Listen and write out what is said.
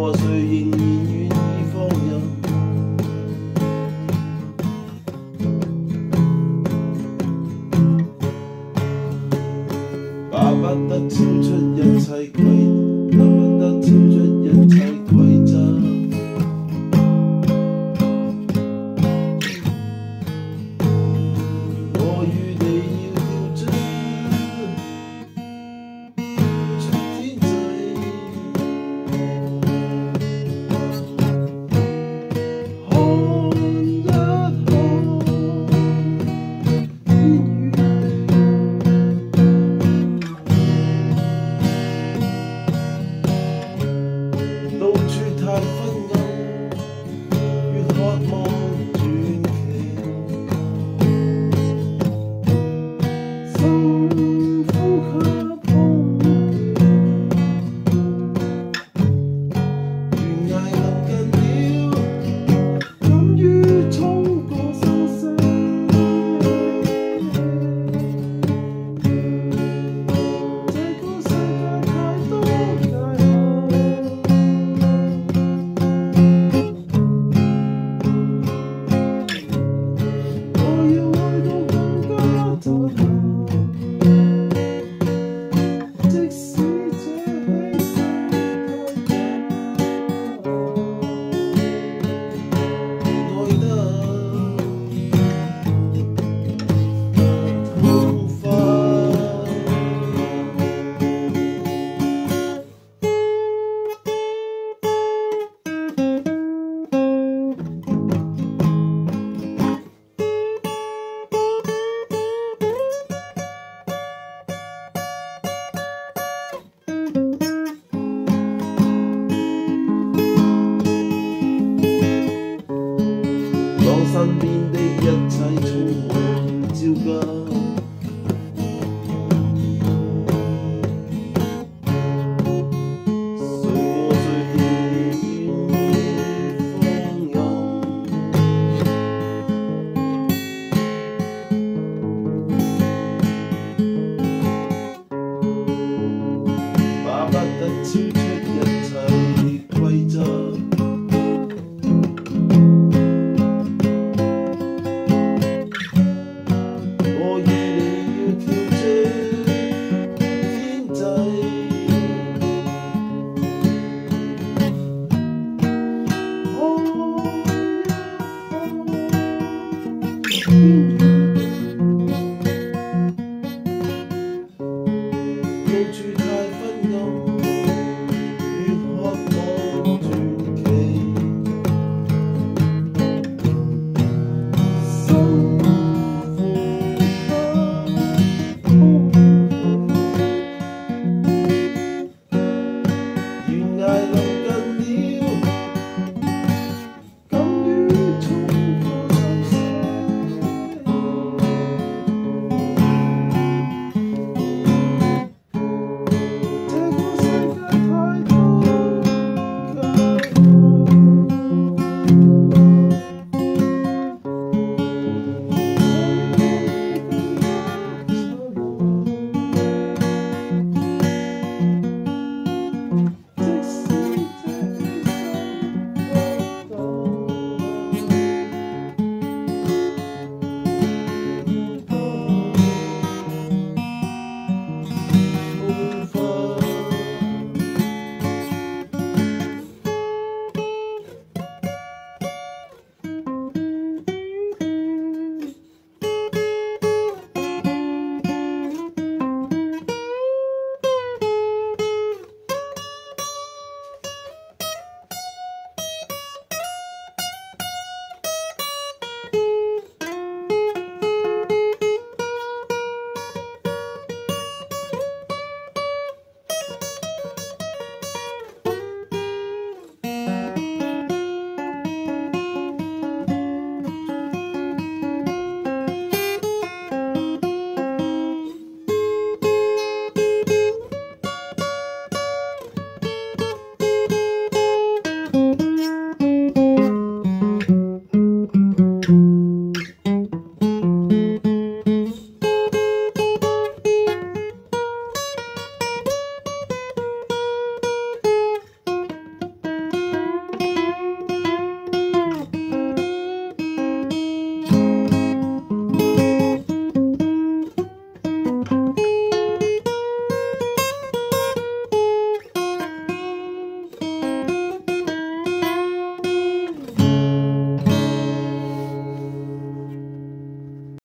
我谁仍然愿意放任？巴不得超出一切规。Thank you.